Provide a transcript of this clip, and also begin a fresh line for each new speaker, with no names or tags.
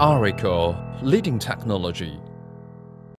Oracle, leading technology.